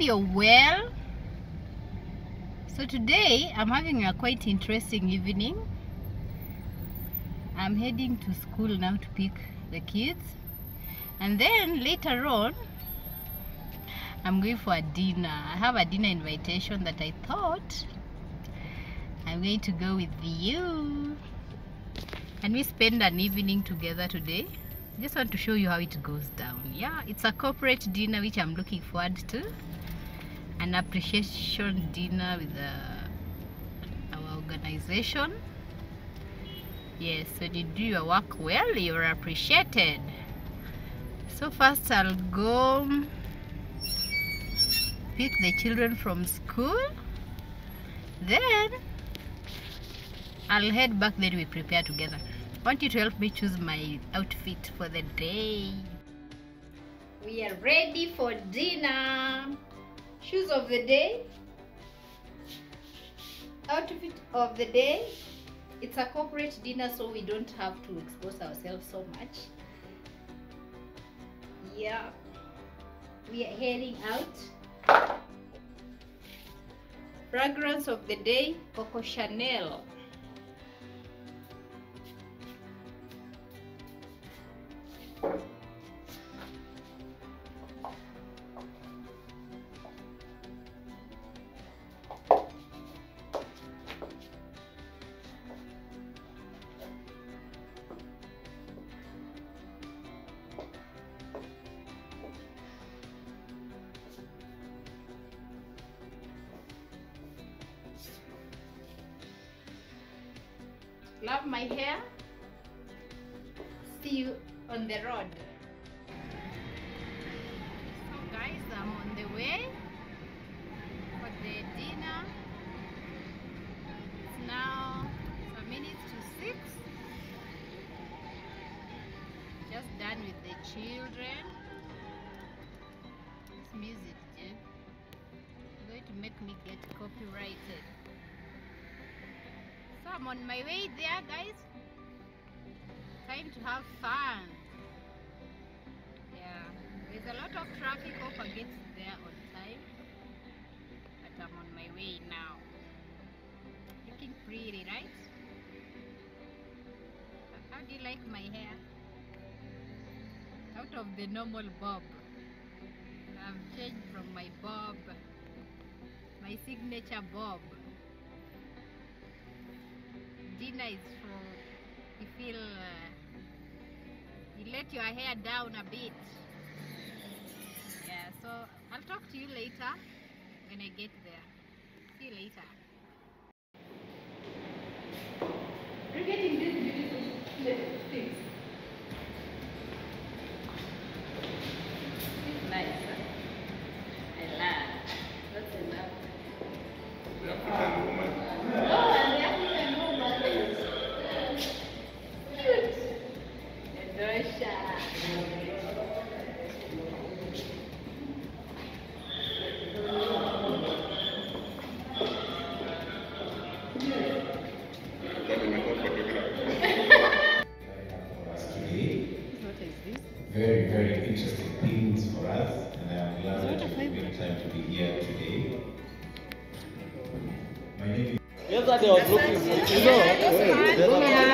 you're well. So today I'm having a quite interesting evening. I'm heading to school now to pick the kids. And then later on, I'm going for a dinner. I have a dinner invitation that I thought I'm going to go with you. And we spend an evening together today. Just want to show you how it goes down. Yeah, it's a corporate dinner which I'm looking forward to. An appreciation dinner with uh, our organization. Yes, so you do your work well, you're appreciated. So first I'll go pick the children from school. Then I'll head back then we prepare together. Want you to help me choose my outfit for the day. We are ready for dinner. Shoes of the day. Outfit of the day. It's a corporate dinner so we don't have to expose ourselves so much. Yeah. We are heading out. Fragrance of the day, Coco Chanel. Love my hair. See you on the road. So guys, I'm on the way for the dinner. It's now some minutes to six. Just done with the children. This music, yeah, going to make me get copyrighted. I'm on my way there, guys. Time to have fun. Yeah, there's a lot of traffic. Hope I get there on time. But I'm on my way now. Looking pretty, right? How do you like my hair? Out of the normal bob. I've changed from my bob, my signature bob dinner is for you feel uh, you let your hair down a bit. Yeah so i'll talk to you later when i get there. See you later. You're getting these beautiful things? It's nice huh? i love that's enough The Yesterday I was looking for you know.